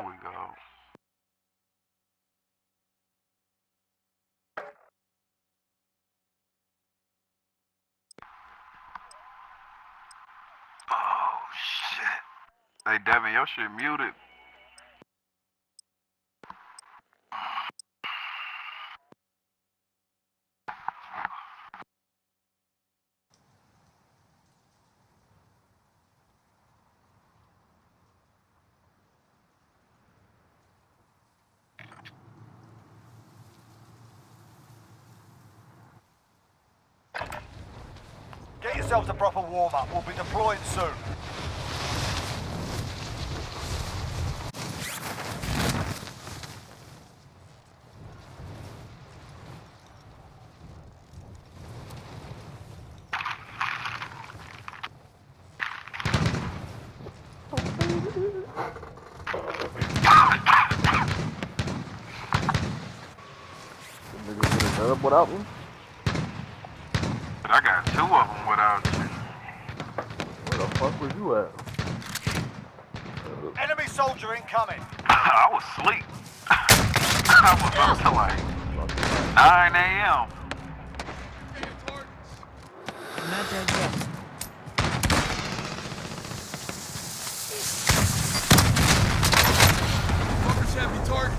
There we go. Oh shit. Hey Devin, your shit muted. Get yourselves a proper warm-up. We'll be deploying soon. Niggas get a dub without me. But I got two of them without you. Where the fuck was you at? Uh, Enemy soldier incoming. I was asleep. I was up till like 9 a.m. Not dead yet. Fuckers heavy target.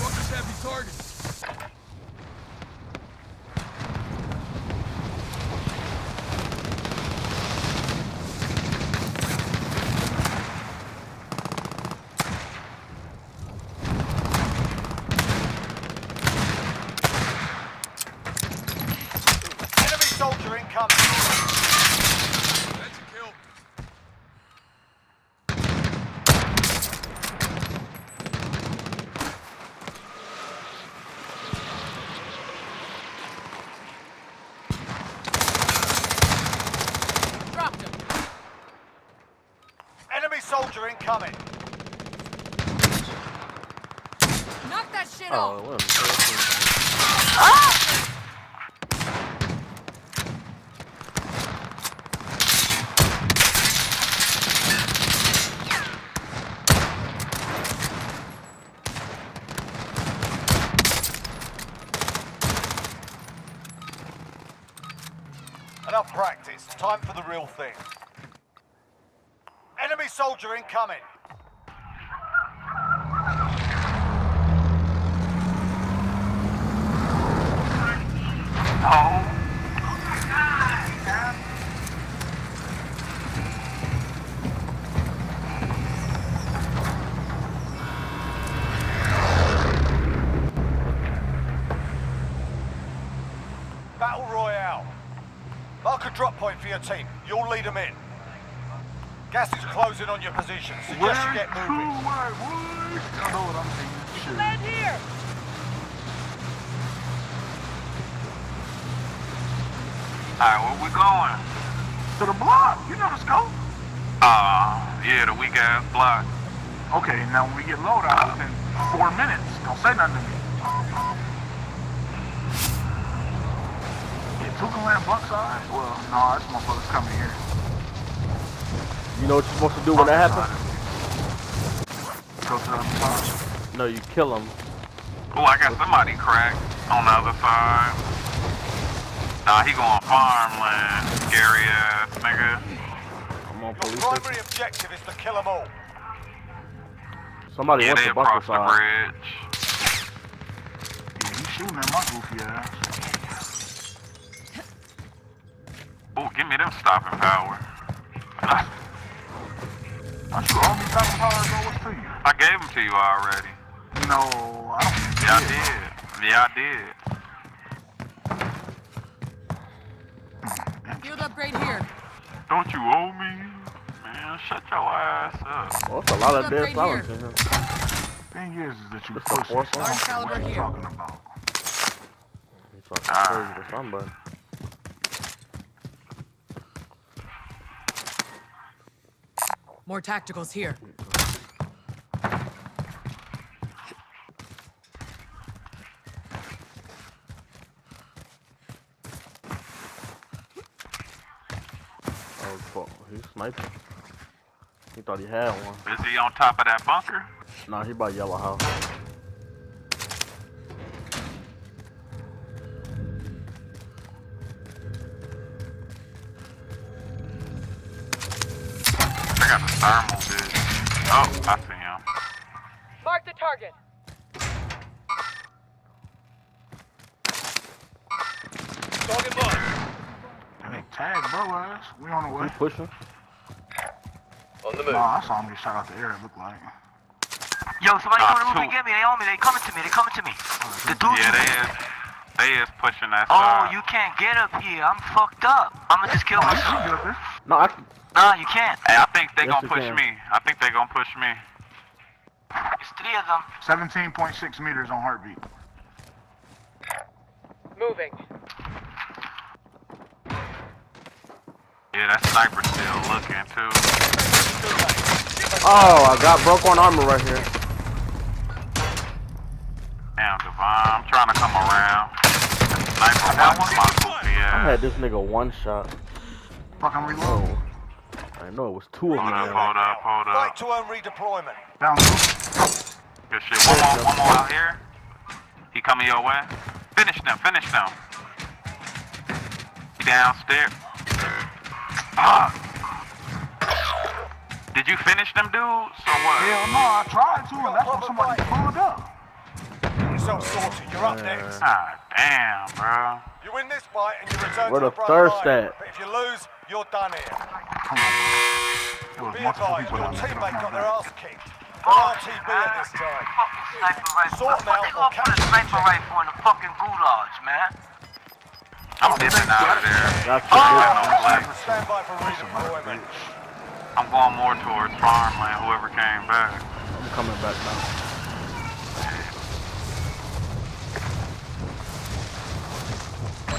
Fuckers heavy target. Enemy soldier incoming. That's a kill. Dropped him. Enemy soldier incoming. Knock that shit Oh, off. what am Enough practice. Time for the real thing. Enemy soldier incoming. Oh. Battle Royale. Mark a drop point for your team. You'll lead them in. Gas is closing on your position. Suggest you get moving. I know what I'm saying. Shit. Land here. Alright, where we going? To the block. You know the scope. Uh, yeah, the weak ass block. Okay, now when we get low down within four minutes, don't say nothing to me. Yeah, two can land bunk side? Well, no, this motherfucker's coming here. You know what you're supposed to do when that happens? Go to the other side. No, you kill him. Oh, I got somebody cracked on the other side. Nah, he going farmland. Scary ass nigga. I'm on Your police primary objective is to kill them all. Somebody Yeah, wants they the bunker the side. bridge. Yeah, he's shooting at my goofy ass. Oh, give me them stopping power. I shoot all these type of powers go what's to you. I gave them to you already. No, I don't think Yeah, I did. Yeah, I did. Hmm. Field upgrade here. Don't you owe me? Man, shut your ass up. Well, it's a lot of Look dead right silence here. in here. Thing is, is that you It's the push fourth it. one. I don't care Large what caliber you here. talking about. He's fucking ah. crazy for somebody. More tacticals here. Oh, fuck. He's sniping. He thought he had one. Is he on top of that bunker? Nah, he by yellow house. Oh, I see him. Mark the target. Target mark. Hey, tag, bro, ass. We on the way. He pushing. On the move. Nah, I saw him get shot out the air, it looked like. Yo, somebody Ah, come to two. me, get me. They on me. They coming to me. They coming to me. The dudes. Yeah, they is. They is pushing that Oh, side. you can't get up here. I'm fucked up. I'ma just kill You myself. get up there? No, I can. Nah, you can't. Hey, I think they Yes, gonna push can. me. I think they're gonna push me. It's three of them. 17.6 meters on heartbeat. Moving. Yeah, that sniper still looking too. Oh, I got broke on armor right here. Damn, Devin, I'm trying to come around. Sniper That wants my goofy I had this nigga one shot. Fucking reload. Oh. I know it was two of Hold them. up, hold up, hold Right up. to earn redeployment. Down. Good shit. One more, one more out here. He coming your way. Finish them, finish them. He downstairs. Ah. Did you finish them dudes or what? Hell no, I tried to, and that's when somebody pulled up. Yourself sorted. You're up next. God damn, bro. You win this fight and you return Where to the the front thirst line. at? But if you lose, you're done here. Come on. There was Be multiple advised, your down teammate got their ass kicked. Got RTB at this time. Fucking sniper rifle. Sort them What out they or gonna put a capture sniper rifle in the fucking gulag, man? I'm dipping out of there. That's Oh, the no. Stand by for redeployment. I'm going more towards farmland, whoever came back. I'm coming back now.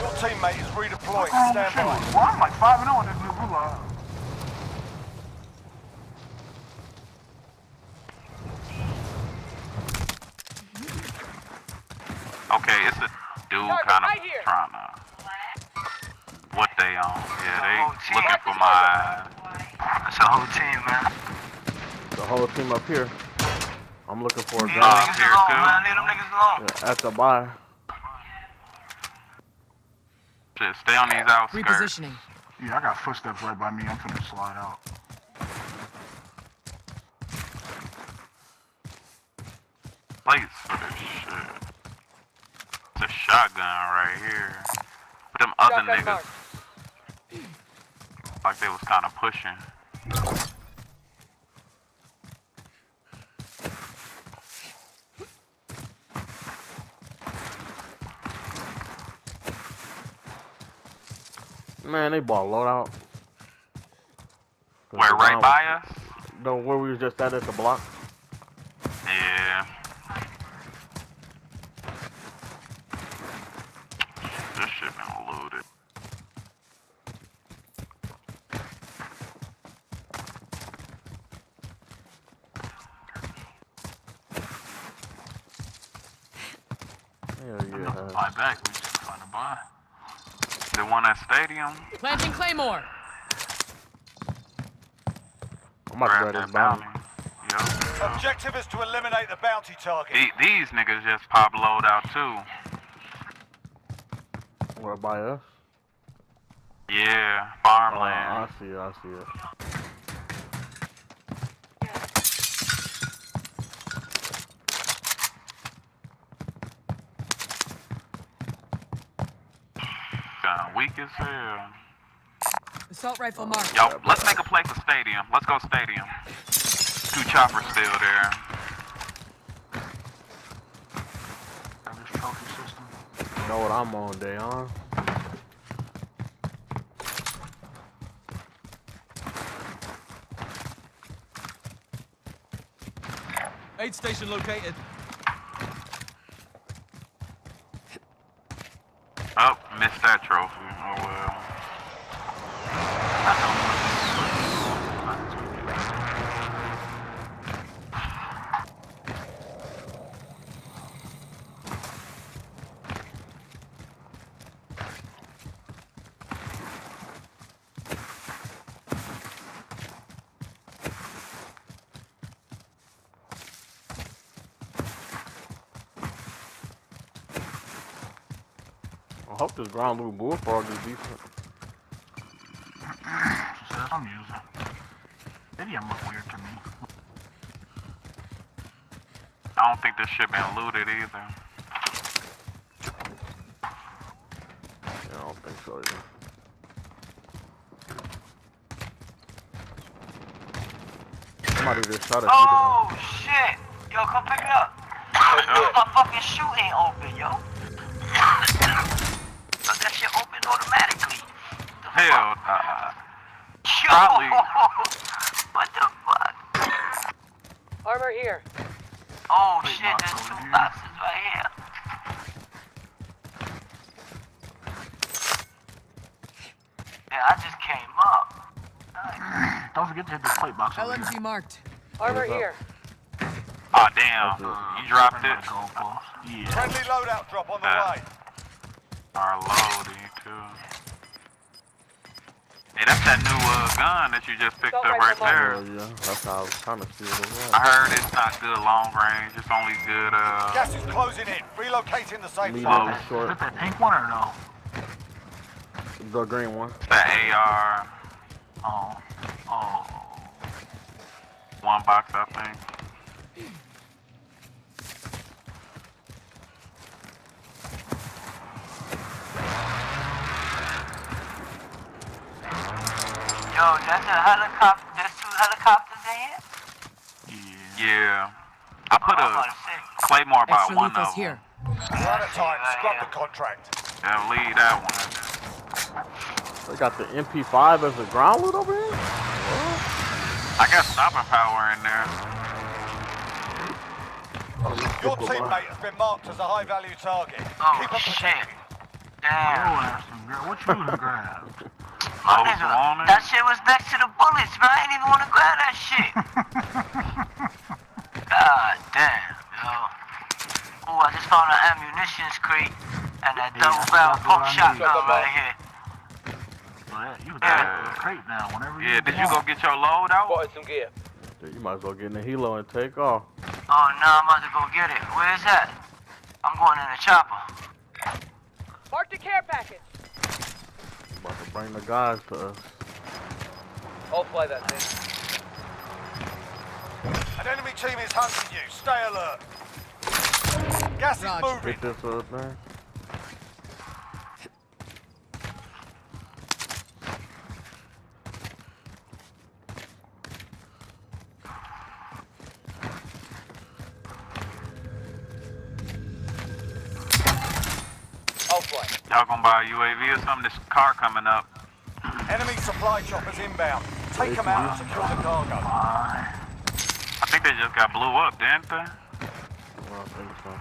Your teammate is redeploying. Oh, Stand by. Well, I'm like 5 and 0 in this new gulag. Okay, it's a dude Target kind of right here. trying to. What they on? Yeah, they looking for my. That's a whole team, man. The whole team up here. I'm looking for a Leave them guy niggas here, alone, too. man. Leave them niggas alone. yeah, at the buy. Shit, stay on these outskirts. Repositioning. Yeah, I got footsteps right by me. I'm finna slide out. Plates for this shit. It's a shotgun right here. But them other Shotgun niggas, mark. like they was kind of pushing. Man, they ball loadout. Where, right by us? No, where we was just at at the block. Yeah. This shit been loaded. Hell yeah. Buy back. We just trying to buy. The one at Stadium, Planting Claymore. I'm about to grab grab that this bounty. bounty. Yup. Objective is to eliminate the bounty target. The- These niggas just pop load out too. Where by us? Yeah, Oh, farmland. I see it. I see it. Kinda weak as hell. Assault rifle marked. Yo, let's make a play for stadium. Let's go stadium. Two choppers still there. Got this trophy system. You know what I'm on, Dayon? Aid station located. Oh, missed that trophy. Oh well. hope this ground loot bullfrog is decent. Says I'm using. Idiom look weird to me. I don't think this shit been looted either. Yeah, I don't think so either. Somebody just shot at. Oh shit! Yo, come pick it up. My fucking shoe ain't open, yo. But that shit opened automatically. The Hell, fuck? uh, probably. what the fuck? Armor here. Oh Wait, shit, there's two here. boxes right here. Yeah, I just came up. Nice. Don't forget to hit the plate box over here. LMG marked. Armor What's up? here. oh damn, you dropped it. Yeah. Friendly loadout drop on the Uh, way. Are loading too. Hey, that's that new uh, gun that you just picked up right rifle there. Oh yeah, that's how I was trying to see it as I heard it's not good long range. It's only good uh. Gas is closing in. Relocating the safe Medium zone. and Is short, it that pink one or no? the green one. The AR Oh. Oh. one box, I think. Oh, Yo, that's a helicopter. There's two helicopters in here? Yeah. Yeah, I put I'm a to say. claymore by Extra one lethals of here. them. We're out of time. Right Scrap the contract. Yeah, leave that one. They got the MP5 as a ground loot over here. I got stopping power in there. Your teammate has been marked as a high-value target. Oh Keep 'em shit. protected. Yo, Damn. Ashton, girl, what you done grabbed? My Most nigga, wanted. that shit was next to the bullets, man. I didn't even want to grab that shit. God damn, yo. Ooh, I just found an ammunition crate and that Yeah, double barrel pump shotgun right here. Well, yeah, you can Yeah. take crate now whenever you Yeah, did you go get your load out? Spotted some gear. Dude, you might as well get in the helo and take off. Oh, no, I'm about to go get it. Where is that? I'm going in the chopper. Mark the care package. About to bring the guys to us. I'll play that thing. An enemy team is hunting you. Stay alert. Gas is Roger. moving. Get this up there. I'll fly. Y'all gonna buy a UAV or something? This car coming up. Enemy supply choppers inbound. Take them out and secure the cargo. I think they just got blew up, didn't they? I don't think so.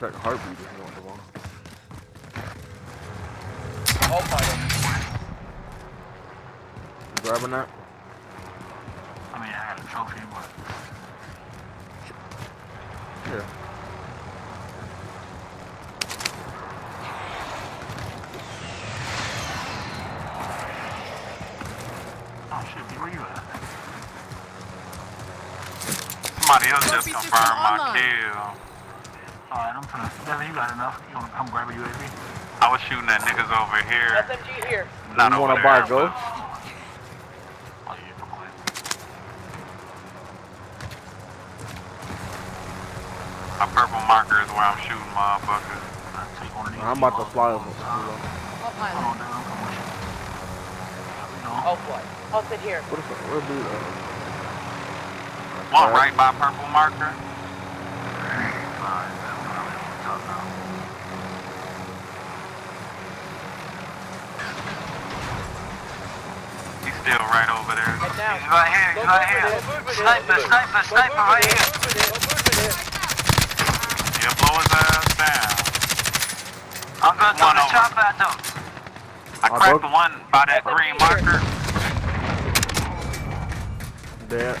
Check heartbeat if you want to one. I'll fly grabbing that? I mean, I had a trophy, but Here. oh shit, B, where you at? Somebody else just Trophy system confirmed my online. kill. All right, I'm finna. Devin, you got enough? You wanna come grab a UAV? I was shooting at niggas over here. SMG here. Not you over want to buy a there, ghost? Oh yeah, for quick. but My purple marker is where I'm shooting motherfuckers. I'll take one of these. I'm about to fly over. Hold helo. I'll on, pilot. Devin, I'm coming with you. There we go. I'll fly. I'll sit here. What is that? Where be uh, One uh, right by purple marker. Alright, Devin, I'm on top now. He's still right over there. He's right here, he's right here. Sniper, sniper, sniper right here. Yeah, blow his ass down. I'm gonna throw the chopper at them. I cracked those- one by that green marker. Dead.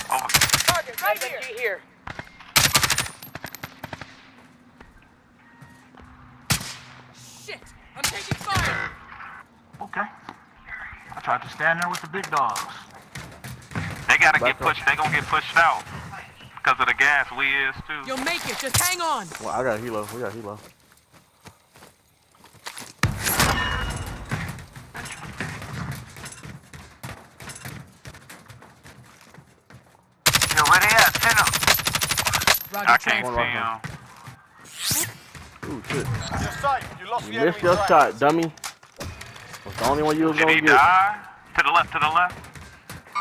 tried to stand there with the big dogs. They gotta Back get up. pushed. They gonna get pushed out because of the gas. We is too. You'll make it, just hang on! Well, I got helo. We got helo. Yo, where they at? Pin 'em. Roger, I can't see right him. Ooh, shit. You're safe. You lost You enemy missed your track. shot, dummy. That's the only one you was Did gonna he get. die? To the left. To the left.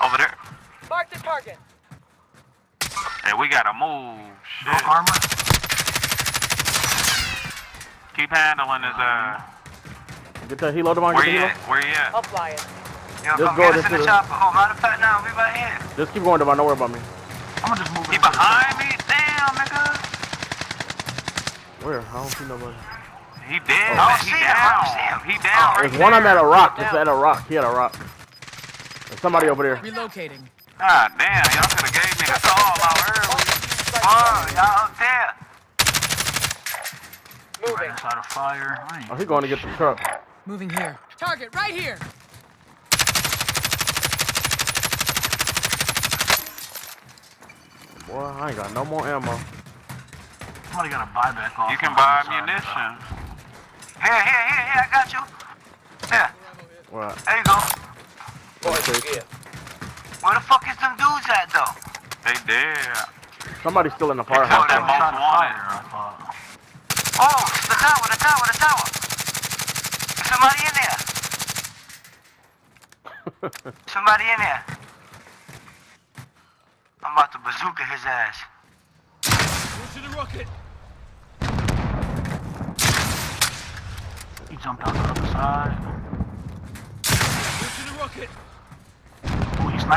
Over there. Mark the target. Hey, we gotta move. Broke Shit. armor. Keep handling his uh. Get that helo, Devin. Where Get you the at? helo. Where you at? I'll fly it. Yo, Just go get to us in the the- chopper. Oh, matter of fact, now, we right here. Just keep going, Devin. Don't worry about me. I'm gonna just move He behind me? Damn, nigga. Where? I don't see nobody. He dead. I don't He see him. I don't down. see him. He down. There's right one of them there. at a rock. Just at a rock. He had a rock. There's somebody over there. Relocating. God damn, y'all could have gave me the call out early. Oh, y'all up there. Right Moving. inside of fire. I ain't Oh, he going to get the truck. Moving here. Target right here! Boy, I ain't got no more ammo. Somebody got a buyback off. You can buy the ammunition. Here, here, here, here. I got you. Here, Well, there you go. Okay. Where the fuck is them dudes at, though? They dead. Somebody's still in the killed firehouse. that Inside most of wanted. fire, I. Oh, the tower, the tower, the tower. There's somebody in there. Somebody in there. I'm about to bazooka his ass. Into the rocket. He jumped out the other side. Oh, he sniped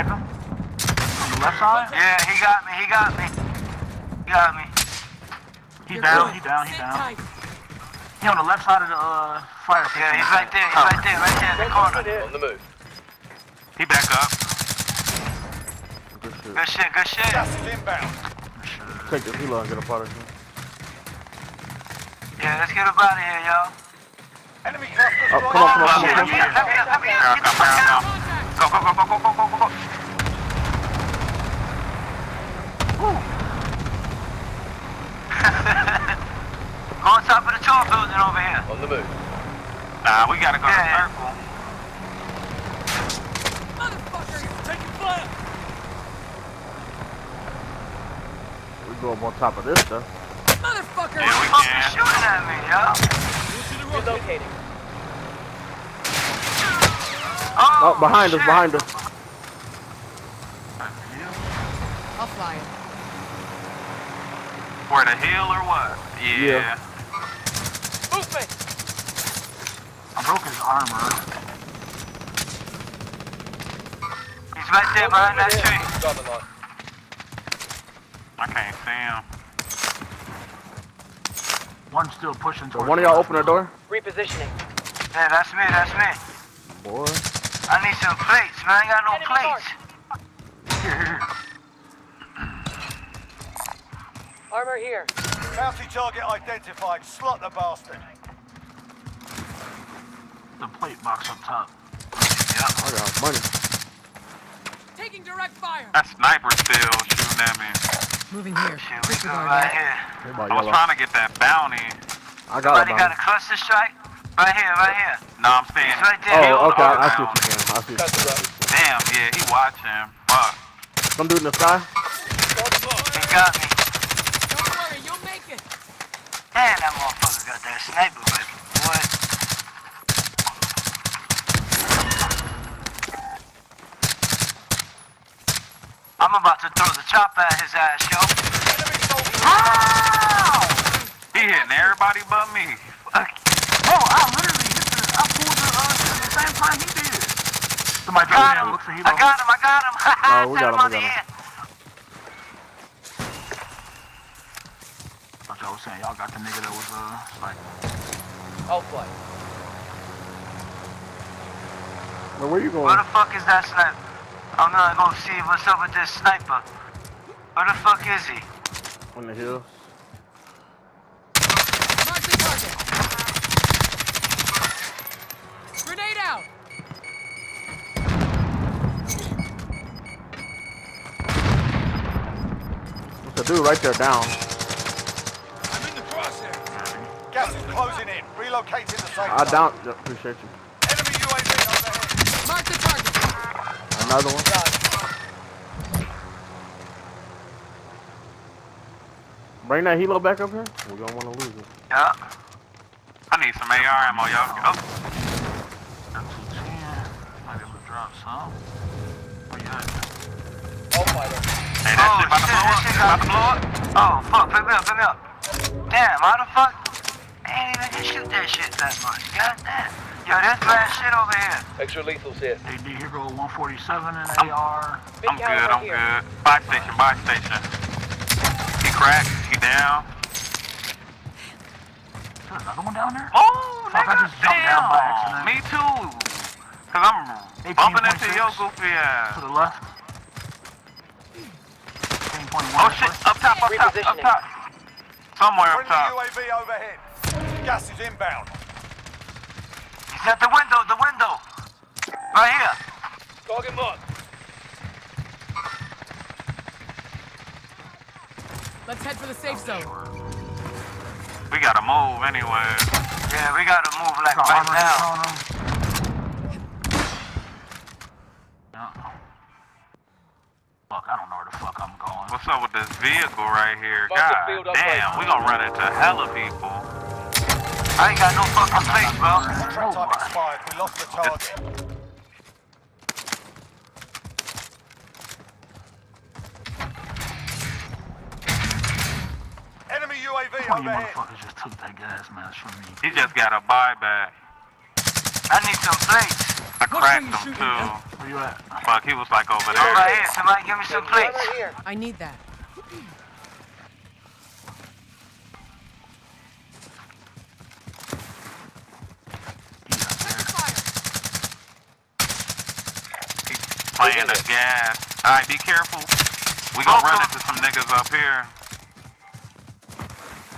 him? On the left side? Yeah, he got me, he got me. He got me. He You're down, good. he down, he Sit down. tight. He on the left side of the uh, fire pit. Yeah, he's right there, he's right there, right there in the corner. He back up. Good shit. Good shit, good shit. Gas inbound. Take this helo and get up out of here. Yeah, let's get up out of here, y'all. Enemy cluster Oh, come on, come on, Oh, come on, let me up, let me up, let me Here I up. Get the come fuck Go, go, go, go, go, go, go, go, Woo! on top of the tall building over here. On the move. Nah, we gotta go yeah. to circle. go up on top of this stuff. Motherfucker! Yeah, we fucking shooting at me, yo! Relocating. Oh, Oh, behind us, behind us. I'll fly it. For the hill or what? Yeah. Yeah. Movement. I broke his armor. He's right there behind that tree. I can't see him. One's still pushing So towards one of y'all open the door? Repositioning. Yeah, that's me, that's me. Boy. I need some plates, man. I ain't got no Enemy plates. Armor here. Bounty target identified. Slot the bastard. The plate box up top. Yeah. I got money. Taking direct fire! That sniper still shooting at me. Moving here. Shit, we go right here. They I was trying to get that bounty. I got Somebody it. got a cluster strike? Right here, right here. No, I'm saying. He's right there. Oh, oh okay. I, I see Bounty. what you're saying. I see what you're saying. Damn, yeah, he watching. Fuck. Some dude in the sky? He got me. Don't worry, you'll make it! Man, that motherfucker got that sniper rifle. Boy. I'm about to throw the chopper at his ass, yo. Enemy He hitting everybody but me. Fuck. Oh, I literally hit the, I pulled the, uh, at the same time he did. Somebody Got him. down, looks like he I got him, I got him. Oh, we got him, on we the got him. ear. Like I was saying, y'all got the nigga that was, uh, like, I'll fly. Where, where you Where the fuck is that sniper? I'm gonna go see what's up with this sniper. Where the fuck is he? On the hills. It's a dude right there down. I'm in the crosshair. Gas is closing in. Relocating the safe I zone. down. yeah, Appreciate you. Enemy UAV overhead. Mark the target. Another one. Bring that helo back up here. We're gonna want to lose it. Yeah. I need some AR ammo, y'all. Oh, That's what's here. Might be able to drop some. Where you at? All fighter. Hey, that Oh, shit about to blow up. shit about to blow up. Oh fuck, pick me up, pick me up. Damn, how the fuck? I ain't even can shoot that shit that much. God damn. Yo, there's bad shit over here. Extra lethals here. AD Hero 147 and AR. Big I'm good, caliber I'm here. good. Buy station, buy station. He cracked, he down. Is there another one down there? Oh, Fuck, I nigga, just jumped down by accident. Me too. Cause I'm bumping into your goofy ass. To the left. 10.1. Oh shit, up top, up top, up top. Somewhere up top. UAV overhead. Gas is inbound. He's at the window, the window. Right here. Target marked. Let's head for the safe zone. We gotta move anyway. Yeah, we gotta move like right now. on him. Uh-oh. Fuck, I don't know where the fuck I'm going. What's up with this vehicle right here? Mark God damn, right. we gonna run into hella people. I ain't got no fucking place, bro. Contract type oh, expired. We lost the target. Enemy UAV One of you motherfuckers just took that gas mask from me. He just got a buyback. I need some plates. I cracked him too. Where you at? Fuck, he was like over there. right here. Somebody give me some plates. Here. I need that. Taking fire. He's playing the gas. Alright, be careful. We gonna run into some niggas up here.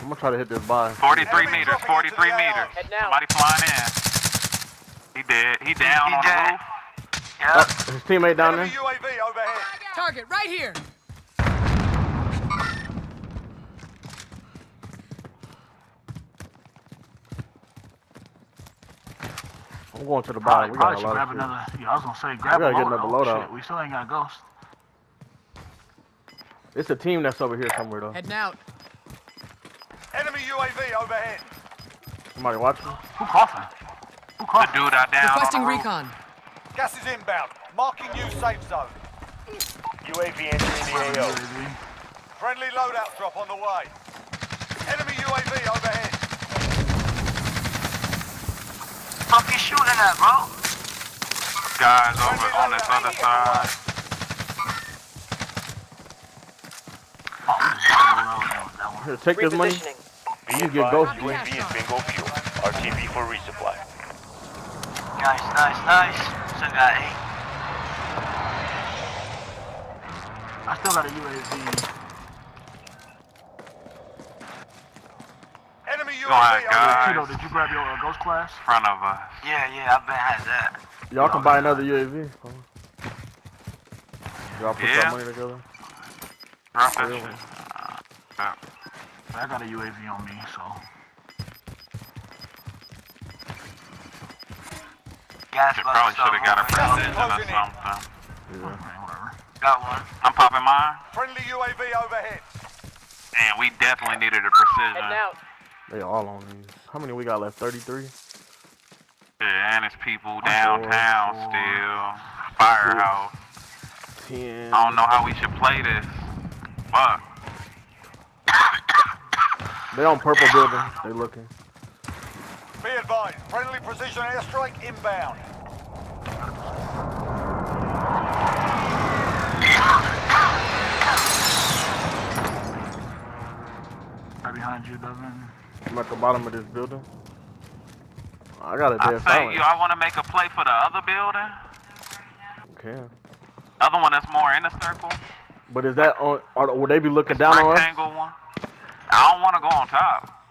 I'm gonna try to hit this by. 43 meters, 43 meters. AR. Head now. Somebody flying in. He dead. He down He on dead. the roof. Yeah. Oh, his teammate down there. UAV overhead. Target right here. I'm going to the Probably. We got a lot grab of shit. another. Yeah, I was gonna say grab gotta a get another loadout. Shit, we still ain't got a ghost. It's a team that's over here somewhere though. Heading out. Enemy UAV overhead. Somebody watching? Who coughing? Who The coughing? dude out down Requesting on the roof. recon. Gas is inbound. Marking new safe zone. UAV entering Grabbing UAV. Friendly loadout drop on the way. Enemy UAV overhead. Fuck you shooting at, bro? Guys over on this other side. Oh, this is a loadout. That one. Here, take this money. Repositioning. You get ghost. Copy that shot. bingo fuel. RTB for resupply. Nice, nice, nice. Still got eight. I still got a UAV. Enemy Go ahead, UAV guys. overhead. Tito, did you grab your uh, ghost class? In front of us. Yeah, yeah, I've been had that. Y'all can buy another UAV. Y'all put Yeah. some money together. Drop that Really? shit. I got a UAV on me, so. Gas shit, probably should have got a start moving. precision or something. Yeah. Okay, whatever. Got one. I'm popping mine. Friendly UAV overhead. And we definitely needed a Heading precision. out. They all on these. How many we got left? 33? Yeah, and it's people downtown four. still. Firehouse. 10. I don't know how we should play this. Fuck. They on purple building. They looking. Be advised. Friendly precision airstrike inbound. Right behind you, Devin. I'm at the bottom of this building. I got a I dead say, silence. you, I want to make a play for the other building. Okay. Other one that's more in the circle. But is that on? Or would they be looking down on us? rectangle one. I don't want to go on top.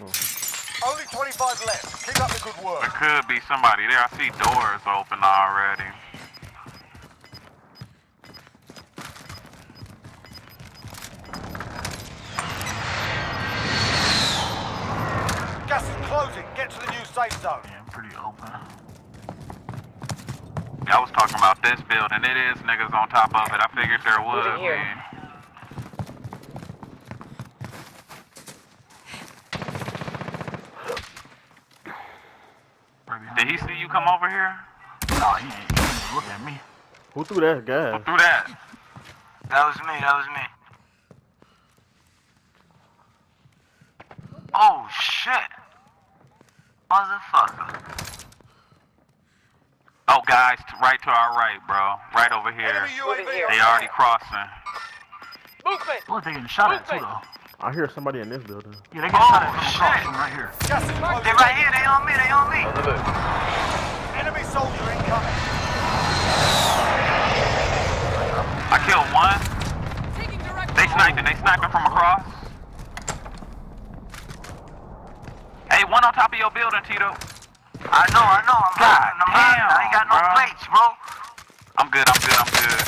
Oh. Only 25 left. Keep up the good work. There could be somebody there. I see doors open already. Gas is closing. Get to the new safe zone. Yeah, pretty open. I was talking about this building. It is niggas on top of it. I figured there would Moving here. be. Did he see you come over here? No, he ain't, he look at me. Who threw that gas? Through that. That was me, that was me. Oh shit. Motherfucker. Oh, guys, right to our right, bro. Right over here. Enemy Moving UAV. here. They already crossing. Movement! Look, they getting shot at too, Movement. though. I hear somebody in this building. Yeah, they getting shot at Oh, from across shit. from right here. Gas They closing. right here, they on me, they on me. On the move. Enemy soldier incoming. I killed one. Taking direct They sniping. They sniping from across. Hey, one on top of your building, Tito. I know, I know, I'm God hiding, I'm. I ain't got no bro. plates, bro. I'm good. I'm good. I'm good.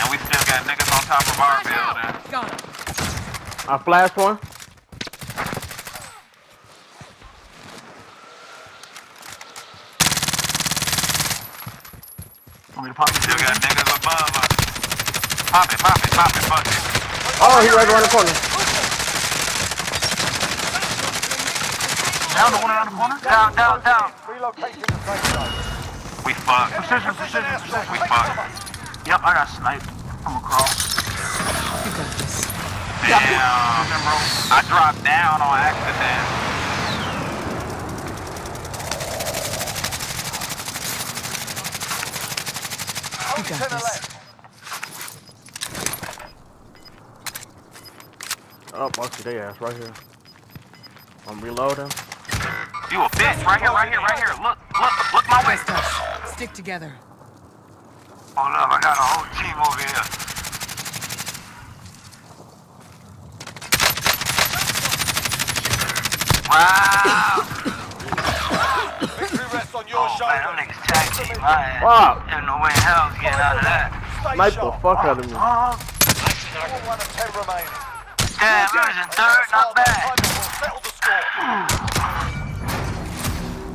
And we still got niggas on top of our building. Got him. I flashed one. Want me to pop this Still got niggas above us. Pop it, pop it, pop it, fuck it. Oh, he right around the corner. Down the one around the corner? Down, down, down. Relocating the safe zone. We fucked. Precision, Precision precision. We Take fucked. Yep, I got sniped. I'm across. Damn. I dropped down on accident. Only 10 are left. Oh, I see they ass right here. I'm reloading. You a bitch. Right here, right here, right here. Look, look, look my way. West. Stick together. Hold up, I got a whole team over here. Wow! Victory rests on your Oh man, them shoulders. niggas tag team my ass. Wow. There's no way in hell I'm getting out of that. Stay Snipe the fuck out of me. All one and 10 remaining. Damn, we was in third, not bad. Settle the score.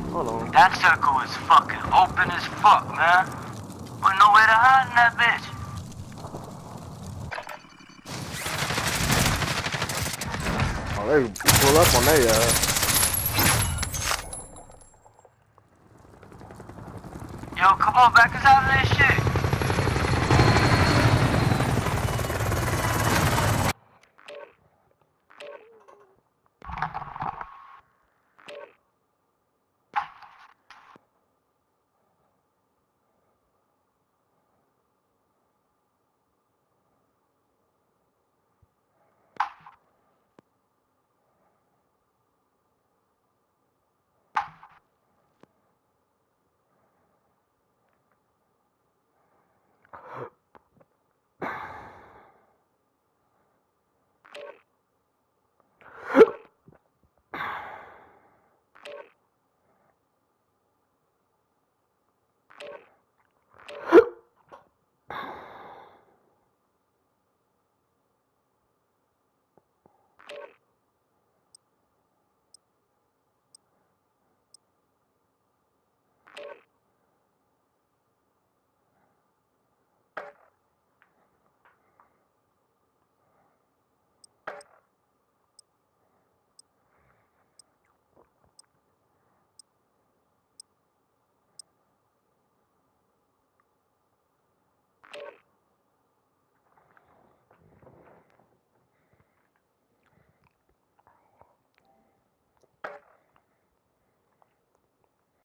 Hold on. That circle is fucking open as fuck, man. With nowhere to hide in that bitch. Oh, they pull up on they uh. Yo, come on, back us out of this shit.